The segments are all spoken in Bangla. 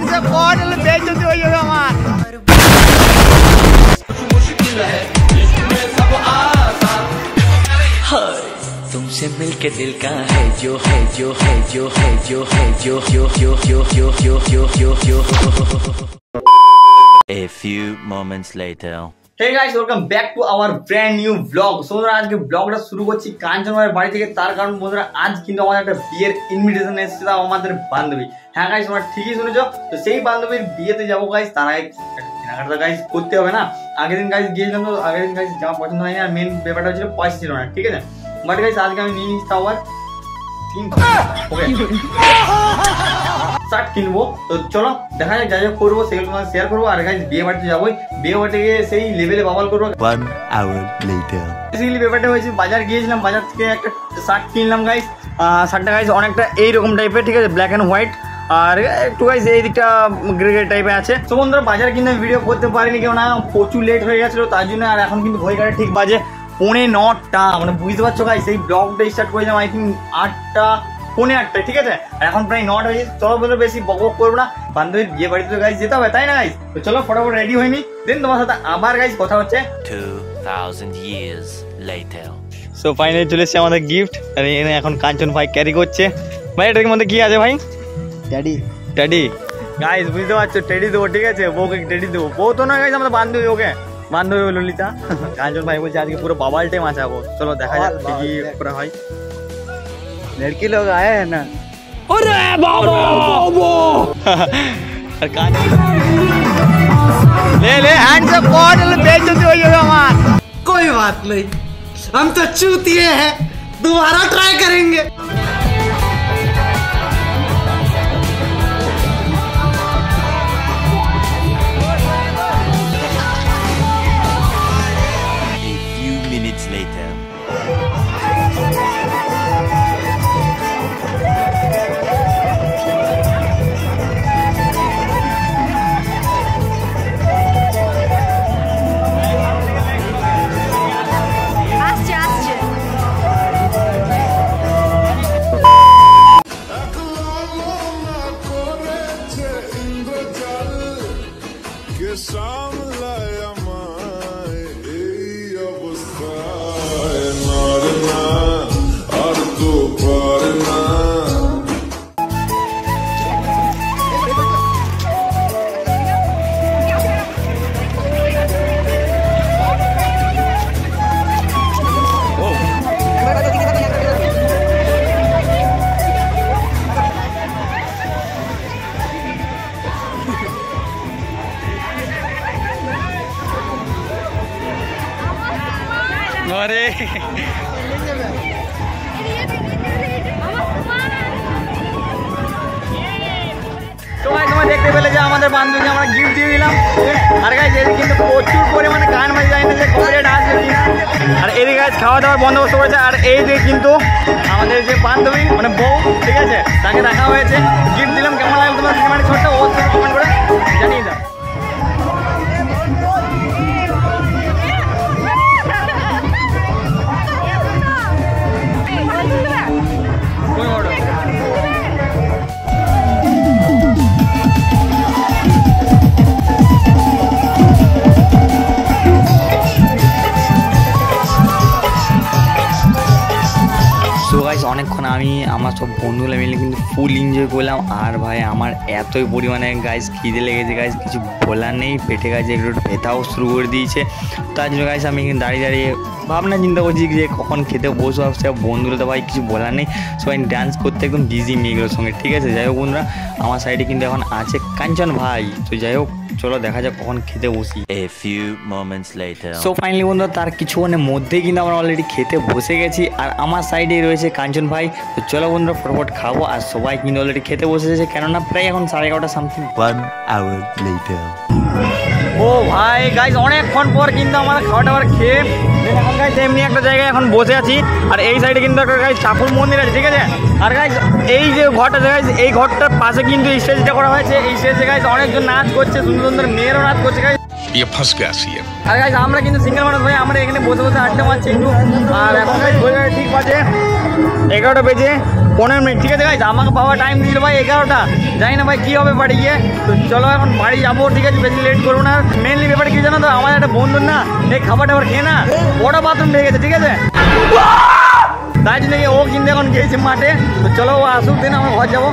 भगवान से बहुत बेचती हुई तुमसे मिलके दिल का है जो है जो है जो है जो है जो जो जो जो जो जो जो जो A few moments later hey guys welcome back to our brand new blog বন্ধুরা, আজকে ব্লগটা শুরু করছি কাঞ্চন বাড়ি থেকে। তার কারণ বন্ধুরা, আজ কিন্তু আমাদের একটা বিয়ের ইনভিটেশন এসেছে, তাও আমাদের বান্ধবী। হ্যাঁ গাইস তোমরা ঠিকই শুনেছো। তো সেই বান্ধবীর বিয়েতে যাব গাইস তার আগে কেনাকাটা গাইস করতে হবে না। আগের দিন গাইস গিয়েছিলাম তো, আগের দিন গাইস যাওয়া পছন্দ হয়নি। আর মেন ব্যাপারটা হচ্ছিল পয়সা ছিল না, ঠিক আছে? বাট গাইস আজকে আমি নিয়ে নিচ্ছি আবার। শার্ট কিনবো তো চলো দেখা যাক যা যা করব সেগুলো তোমার শেয়ার করব আর গাইজ বিয়ে বাড়িতে যাবোই বিয়ে বাড়িতে গিয়ে সেই লেভেলে বাবাল করব. বেসিক্যালি ব্যাপারটা হয়েছে বাজার গিয়েছিলাম বাজার থেকে একটা শার্ট কিনলাম গাইজ শার্টটা গাইজ অনেকটা এইরকম টাইপের ঠিক আছে ব্ল্যাক অ্যান্ড হোয়াইট আর একটু গাইজ এই দিকটা গ্রে গ্রে টাইপের আছে তো বন্ধুরা বাজার আমি ভিডিও করতে পারিনি কেউ না প্রচুর লেট হয়ে গেছিল তার জন্য আর এখন কিন্তু ঘড়ি কাটে ঠিক বাজে। পৌনে নটা মানে বুঝতে পারছ গাইজ সেই ব্লগটা স্টার্ট করেছিলাম আই থিঙ্ক আটটা পৌনে আটটায় ঠিক আছে? আর এখন প্রায় নটা হয়েছে চলো বলে বেশি বক বক করব না। বান্ধবীর বিয়ে বাড়িতে গাইজ যেতে হবে তাই না গাইজ তো চলো ফটাফট রেডি হয়নি দেন তোমার সাথে আবার গাইজ কথা হচ্ছে। 2000 years later. সো ফাইনালি চলে এসেছে আমাদের গিফট আর এনে এখন কাঞ্চন ভাই ক্যারি করছে। ভাই এটার মধ্যে কি আছে ভাই? Daddy. টেডি গাইস বুঝতে পারছ টেডি দেবো ঠিক আছে? বউকে টেডি দেবো। বউ তো না গাইস আমাদের বান্ধবী ওকে। বান্ধবী ও ললিতা কাঞ্চন ভাই বলছে আজকে পুরো বাবাল টাইম আছাবো চলো দেখা যাক কি কি করা হয় लड़की लोग आए हैं ना আর কাঞ্চন ले ले हैंड्स अप कर নাহলে বেইজ্জতি হয়ে যাবে আমার कोई बात नहीं हम तो चूतिए हैं दोबारा ट्राई करेंगे There's song. আরে। সবাই তোমার দেখতে পেলে যে আমাদের বান্ধবীকে আমরা গিফট দিয়ে দিলাম। আর গাইজ এদিকে কিন্তু প্রচুর পরিমাণে গান বাজে যায় না যে কপিরাইট আসবে আর এদিকে গাছ খাওয়া দাওয়ার বন্দোবস্ত করেছে, আর এই দিকে কিন্তু আমাদের যে বান্ধবী মানে বউ, ঠিক আছে? তাকে দেখা হয়েছে। গিফট দিলাম, কেমন সো অনেকক্ষণ আমি আমার সব বন্ধুগুলো মিলে কিন্তু ফুল এনজয় করলাম। আর ভাই আমার এতই পরিমাণে গাইস খিদে লেগেছে গাইস কিছু বলার নেই। পেটে গাছে একটু ব্যথাও শুরু করে দিয়েছে। তার জন্য গাইস আমি এখানে দাঁড়িয়ে দাঁড়িয়ে ভাবনা চিন্তা করছি যে কখন খেতে বসবো সে বন্ধুরা তো ভাই কিছু বলার নেই। সবাই ডান্স করতে একদম বিজি মেয়েগুলোর সঙ্গে ঠিক আছে? যাই হোক বন্ধুরা আমার সাইডে কিন্তু এখন আছে কাঞ্চন ভাই। তো যাই হোক চলো দেখা যাক কখন খেতে বসি। A few moments later. So finally বন্ধু তার কিছুক্ষণের মধ্যেই কিন্তু আমরা অলরেডি খেতে বসে গেছি। আর আমার সাইডে রয়েছে কাঞ্চন ভাই তো চলো বন্ধুরা ফটাফট খাব আর সবাই কিন্তু অলরেডি খেতে বসেছে কেননা প্রায় এখন সাড়ে এগারোটা সামথিং One hour later. ও ভাই গাইজ অনেকক্ষণ পর কিন্তু আমাদের খাওয়া দাওয়ার খেয়ে এখন গাইজ এমনি একটা জায়গায় এখন বসে আছি আর এই সাইডে কিন্তু একটা গাইজ ঠাকুর মন্দির আছে ঠিক আছে? আর গাইজ এই যে ঘরটা গাইজ এই ঘরটার পাশে কিন্তু এই স্টেজটা করা হয়েছে এই স্টেজে গাইজ অনেকজন নাচ করছে সুন্দর সুন্দর মেয়েরও নাচ করছে গাইজ বিয়ে ফসকে আসি আর গাইজ আমরা কিন্তু সিঙ্গেল মানুষ ভাই আমরা এখানে বসে বসে আড্ডা মারছি একটু। আর এখন ঠিক আছে এগারোটা বেজে পনেরো মিনিট। ঠিক আছে গাইজ আমাকে বাবা টাইম দিল ভাই এগারোটা। জানি না ভাই কী হবে বাড়ি গিয়ে। চলো এখন বাড়ি যাব, ঠিক আছে? বেশি লেট করব না। মেনলি ব্যাপারে কি জানো তো, আমার একটা বন্ধু না এই খাবার টাবার খেয়ে না বড় বাথরুম ভেঙে গেছে, ঠিক আছে? তাই জন্য ও কিন্তু এখন গিয়েছে মাঠে। তো চলো ও আসুক, দিন আমরা ঘর যাব।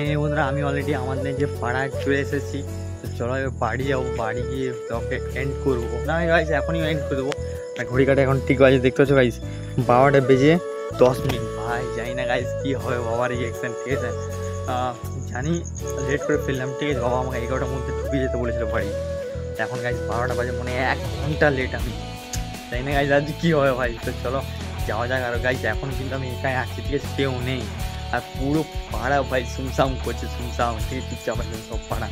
ফাইনালি বন্ধুরা, আমি অলরেডি আমাদের যে পাড়ায় চলে এসেছি। তো চলো বাড়ি যাব, বাড়ি গিয়ে তোকে এন্ড করব। না, আমি গাইস এখনই এন্ড করে দেবো। আর ঘড়ি কাটা এখন ঠিক আছে দেখতে পাচ্ছ গাইস বারোটা বেজে দশ মিনিট। ভাই, জানি না গাইস কী হবে বাবার রিয়েকশন ঠিক আছে। জানি লেট করে ফেললাম, ঠিক আছে, বাবা আমাকে এগারোটার মধ্যে ঢুকে যেতে বলেছিল বাড়ি। এখন গাইস বারোটা বাজে, মনে এক ঘণ্টা লেট আমি। জানি না গাইস আজ কী হবে ভাই, তো চলো যাওয়া যাক। আর গাইস এখন কিন্তু আমি একাই আছি, ঠিক আছে, কেউ নেই। আর পুরো পাড়া ভাই সুমসাম করছে সুমসাম ঠিক চুপচাপ আছে সব পাড়া।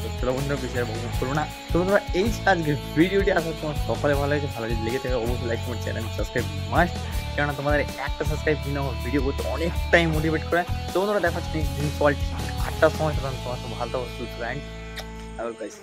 তো চলো বন্ধুরা বেশি আর করব না। তো বন্ধুরা, এই আজকের ভিডিওটি। আসার তোমার সকালে ভালো হয়েছে ভালো যদি লেগে থাকে, অবশ্যই লাইক করছে চ্যানেল সাবস্ক্রাইব মাস্ট কেননা তোমাদের একটা সাবস্ক্রাইব কিন্তু আমার ভিডিও করতে অনেকটাই মোটিভেট করে। তো বন্ধুরা, দেখা নেক্সট দিন সকাল আটটার সময়। তখন তোমার সব ভালো সুস্থ অ্যান্ড গাইস